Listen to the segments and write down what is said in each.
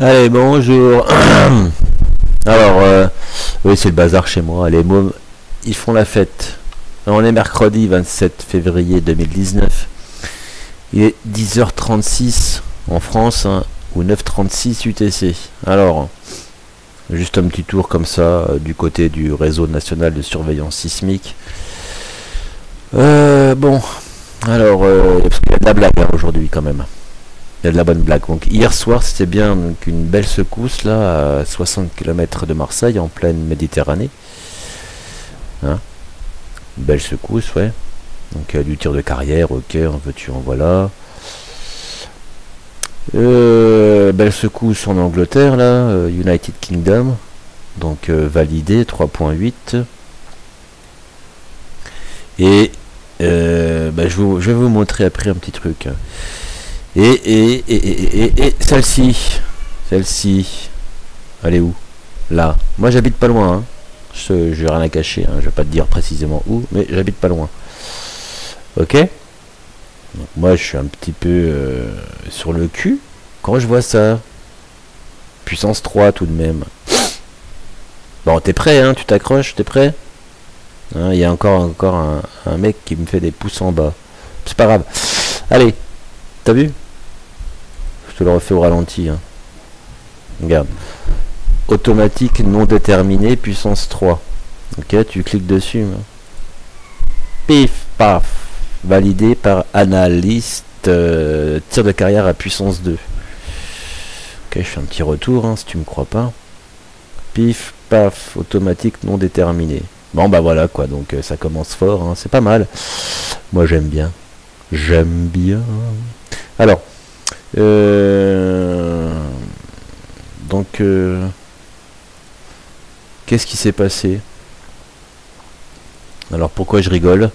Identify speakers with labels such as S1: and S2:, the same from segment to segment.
S1: Allez, bonjour. Alors, euh, oui, c'est le bazar chez moi. Les mômes, ils font la fête. on est mercredi 27 février 2019. Il est 10h36 en France hein, ou 9h36 UTC. Alors, juste un petit tour comme ça euh, du côté du réseau national de surveillance sismique. Euh, bon, alors, euh, parce qu'il y a de la blague hein, aujourd'hui quand même. Il y a de la bonne blague. Donc hier soir, c'était bien une belle secousse là, à 60 km de Marseille, en pleine Méditerranée. Hein? Belle secousse, ouais. Donc a du tir de carrière, ok, en veux-tu, en voilà. Euh, belle secousse en Angleterre, là, euh, United Kingdom. Donc euh, validé, 3.8. Et bah, je, je, vais vous montrer après un petit truc. Et, et, et, et, celle-ci, celle-ci, elle est où? Là. Moi j'habite pas loin. Hein. Je n'ai rien à cacher. Hein. Je vais pas te dire précisément où, mais j'habite pas loin. Ok? Moi je suis un petit peu euh, sur le cul quand je vois ça. Puissance 3 tout de même. Bon, t'es prêt, hein? Tu t'accroches, t'es prêt? Hein, Il y a encore, encore un, un mec qui me fait des pouces en bas. C'est pas grave. Allez, T'as vu? Je le refais au ralenti. Hein. Regarde. Automatique non déterminé, puissance 3. Ok, tu cliques dessus. Hein. Pif, paf. Validé par analyste. Euh, tir de carrière à puissance 2. Ok, je fais un petit retour hein, si tu me crois pas. Pif, paf, automatique non déterminé. Bon bah voilà quoi, donc euh, ça commence fort, c'est pas mal. Moi j'aime bien. J'aime bien. Alors, euh, qu'est-ce qui s'est passé? Alors, pourquoi je rigole?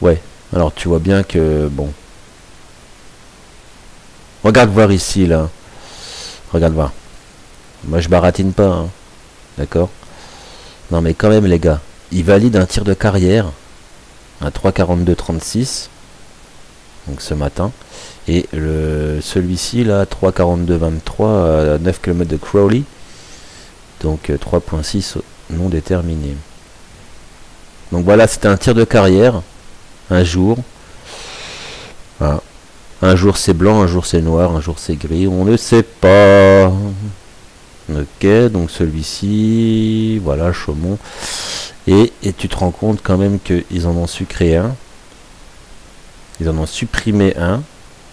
S1: Ouais, alors tu vois bien que, bon, regarde voir ici, là. Regarde voir. Moi, je baratine pas, hein. d'accord? Non, mais quand même, les gars, il valide un tir de carrière à 3,42,36 donc ce matin. Et celui-ci là 3,42,23 à 9 km de Crowley. Donc 3.6 euh, non déterminé. Donc voilà, c'était un tir de carrière. Un jour. Un jour c'est blanc, un jour c'est noir, un jour c'est gris. On ne sait pas. Ok, donc celui-ci, voilà, Chaumont. Et, et, tu te rends compte quand même qu'ils en ont su créer un. Ils en ont supprimé un.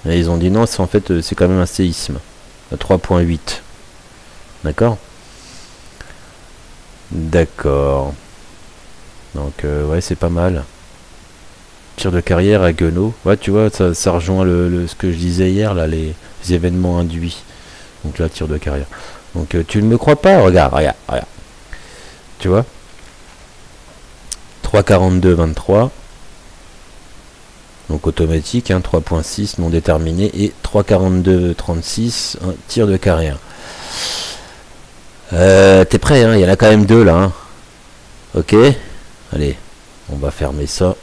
S1: Et ils ont dit non, c'est en fait, euh, c'est quand même un séisme. 3.8. D'accord? D'accord. Donc, euh, ouais, c'est pas mal. Tir de carrière à Guenot. Ouais, tu vois, ça, rejoint le, ce que je disais hier, là, les, événements induits. Donc là, tir de carrière. Donc, euh, tu ne me crois pas? Regarde, regarde, regarde. Tu vois? 3.42, 23 donc automatique, 3.6 hein, non déterminé et 3.42.36 un tir de carrière. Euh, T'es prêt, hein il y en a quand même deux là. Hein. ok Allez, on va fermer ça.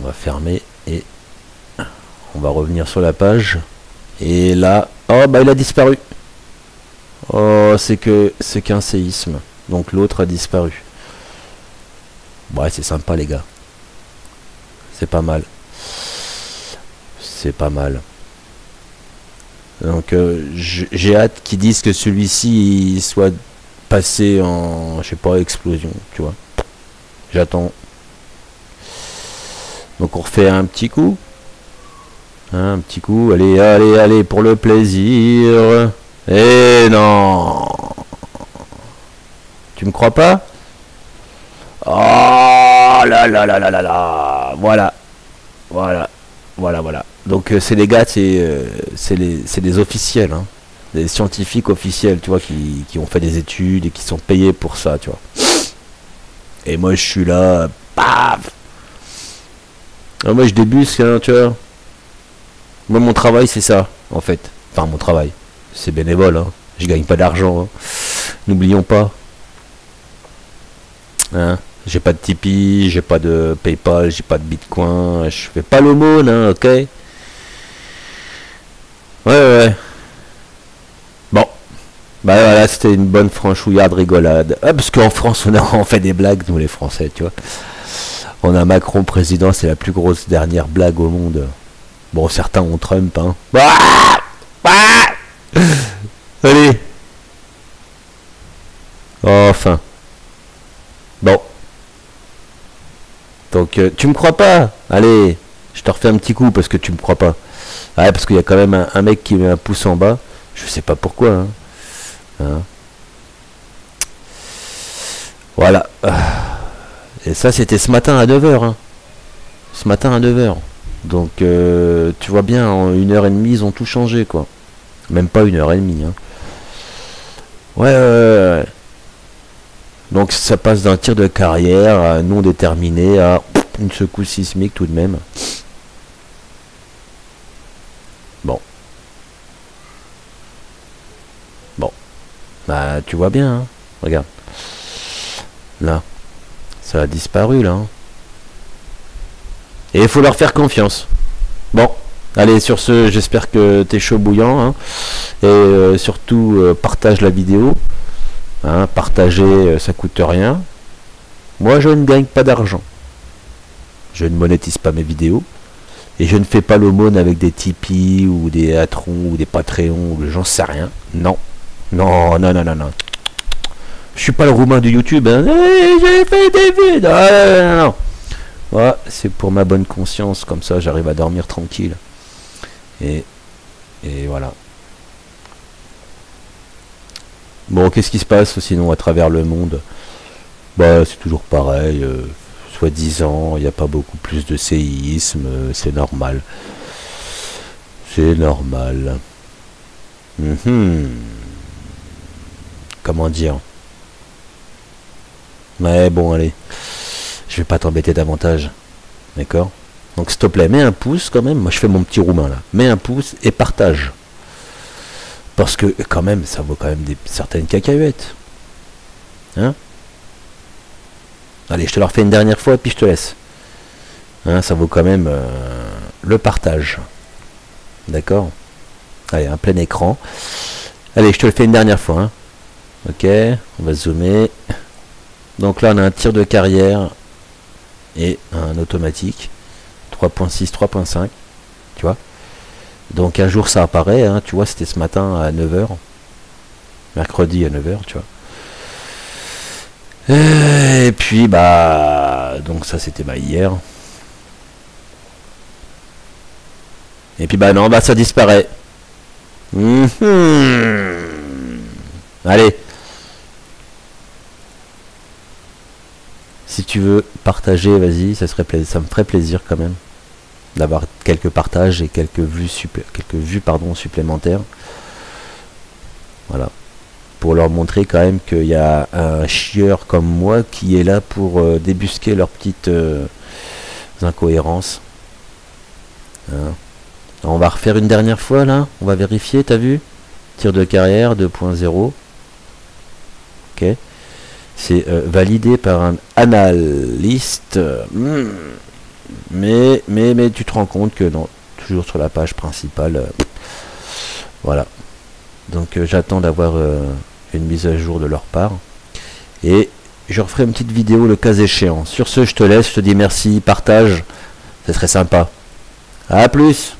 S1: On va fermer et on va revenir sur la page. Et là, oh bah il a disparu. Oh, c'est que c'est qu'un séisme. Donc l'autre a disparu. Ouais, c'est sympa les gars. C'est pas mal. C'est pas mal. Donc euh, j'ai hâte qu'ils disent que celui-ci soit passé en, je sais pas, explosion, tu vois. J'attends. Donc on refait un petit coup. Hein, un petit coup. Allez, allez, allez, pour le plaisir. Et non. Tu me crois pas? Oh là là là là là là Voilà. Voilà. Voilà, voilà. Donc euh, c'est les gars, c'est euh, c'est des officiels, hein. des scientifiques officiels, tu vois, qui, qui, ont fait des études et qui sont payés pour ça, tu vois. Et moi je suis là, paf ah, Moi je débusque, hein, tu vois. Moi mon travail c'est ça, en fait. Enfin mon travail, c'est bénévole, hein. je gagne pas d'argent. Hein. N'oublions pas. Hein j'ai pas de Tipeee, j'ai pas de PayPal, j'ai pas de Bitcoin, je fais pas l'aumône, hein, ok? Ouais, ouais. Bon. Bah voilà, c'était une bonne franchouillarde rigolade. Ah, parce qu'en France, on, a, fait des blagues, nous les Français, tu vois. On a Macron président, c'est la plus grosse dernière blague au monde. Bon, certains ont Trump, hein. Ah ah Allez. Enfin. Bon. Donc, euh, tu me crois pas Allez, je te refais un petit coup parce que tu me crois pas. Ouais, parce qu'il y a quand même un, mec qui met un pouce en bas. Je sais pas pourquoi. Hein. Hein. Voilà. Et ça, c'était ce matin à 9h. Hein. Ce matin à 9h. Donc, euh, tu vois bien, en une heure et demie, ils ont tout changé, quoi. Même pas une heure et demie. Ouais, ouais, ouais, Donc, ça passe d'un tir de carrière non déterminé à une secousse sismique tout de même. Bon. Bon. Bah, tu vois bien, hein. Regarde. Là. Ça a disparu, là. Hein. Et il faut leur faire confiance. Bon. Allez, sur ce, j'espère que t'es chaud bouillant. Hein. Et euh, surtout, euh, partage la vidéo. Hein, partager, euh, ça coûte rien. Moi, je ne gagne pas d'argent. Je ne monétise pas mes vidéos. Et je ne fais pas l'aumône avec des Tipeee ou des Atrons ou des Patreons ou j'en sais rien. Non. Non, non, non, non, non. Je suis pas le roumain du YouTube. Hein. Eh, j'ai fait des non, non. c'est pour ma bonne conscience. Comme ça, j'arrive à dormir tranquille. Et voilà. Bon, qu'est-ce qui se passe sinon à travers le monde? Bah, c'est toujours pareil. Euh, soi-disant, il n'y a pas beaucoup plus de séisme, c'est normal. C'est normal. Mhm. Comment dire? Ouais, bon, allez. Je vais pas t'embêter davantage. D'accord? Donc, s'il te plaît, mets un pouce quand même. Moi, je fais mon petit roumain là. Mets un pouce et partage. Parce que, quand même, ça vaut quand même des, certaines cacahuètes. Hein? Allez, je te le refais une dernière fois, puis je te laisse. Hein, ça vaut quand même euh, le partage. D'accord? Allez, un plein écran. Allez, je te le fais une dernière fois. Hein. Ok, on va zoomer. Donc là, on a un tir de carrière et un automatique. 3.6, 3.5. Tu vois? Donc un jour, ça apparaît. Hein, tu vois, c'était ce matin à 9h. Mercredi à 9h, tu vois. Et puis bah donc ça c'était bah hier. Et puis bah non bah ça disparaît. Mhm. Allez. Si tu veux partager, vas-y, ça serait ça me ferait plaisir quand même d'avoir quelques partages et quelques vues quelques vues pardon supplémentaires. Voilà pour leur montrer quand même qu'il y a un chieur comme moi qui est là pour euh, débusquer leurs petites euh, incohérences. Hein. On va refaire une dernière fois là, on va vérifier, t'as vu? Tir de carrière 2.0. Ok. C'est euh, validé par un analyste. Hmm. Mais, mais, mais tu te rends compte que non, toujours sur la page principale. voilà. Donc j'attends d'avoir une mise à jour de leur part. Et je referai une petite vidéo le cas échéant. Sur ce, je te laisse, je te dis merci, partage, ce serait sympa. A plus